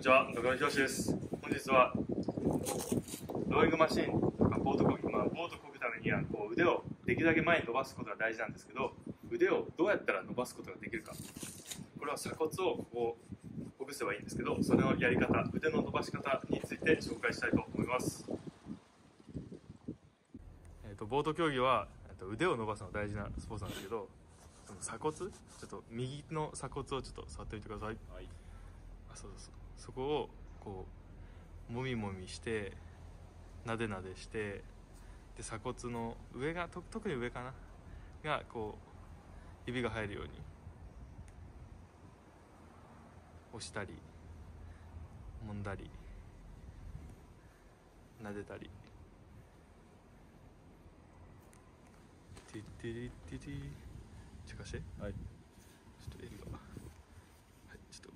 にちは、中野博です。本日は、ローイングマシンとかボートこぎ、まあ、ボートこぐためにはこう腕をできるだけ前に伸ばすことが大事なんですけど、腕をどうやったら伸ばすことができるか。これは鎖骨をこうほぐせばいいんですけど、それのやり方、腕の伸ばし方について紹介したいと思います。えっ、と、ボート競技は、えっと腕を伸ばすのが大事なスポーツなんですけど、鎖骨ちょっと右の鎖骨をちょっと触ってみてください。はいあそうそうそこをこうもみもみしてなでなでしてで鎖骨の上がと特に上かな？がこう指が入るように押したり揉んだりなでたり。ティティティティちょっと貸し？てはいちょっと襟がはいちょっ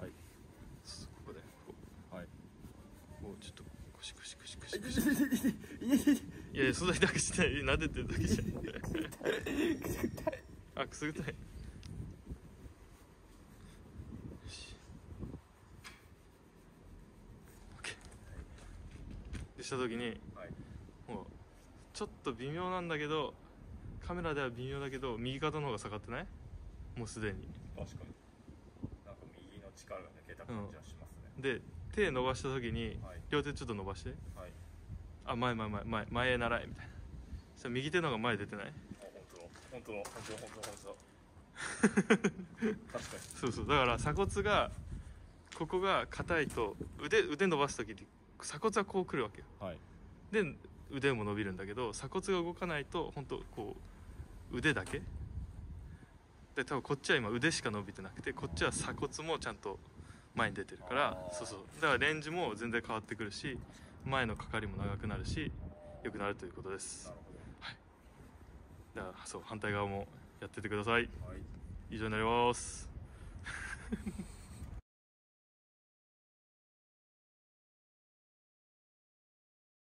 とはいそうここでこはいこうちょっとクシクシクシクシクシいや。いやそんなにだけしてない撫でてるだけじゃん あくすぐったいよし。OK でした時にはい。もうちょっと微妙なんだけどカメラでは微妙だけど右肩の方が下がってない？もうすでに。確かに。なんか右の力が抜けた感じはしますね、で手伸ばした時にはい。両手ちょっと伸ばして。はい。あ前前前前前へ習えみたいな。そしたら右手の方が前出てない？あ本当だ。本当だ。本当だ。本当だ。本当だ。確かに。そうそう。だから鎖骨がここが硬いと腕腕伸ばす時に鎖骨はこうくるわけよ。はい。で腕も伸びるんだけど鎖骨が動かないと本当こう腕だけ？で多分こっちは今腕しか伸びてなくてこっちは鎖骨もちゃんと前に出てるからそうそう。だからレンジも全然変わってくるし前のかかりも長くなるし良くなるということです。なるほだからそう反対側もやっててください。どはい。以上になります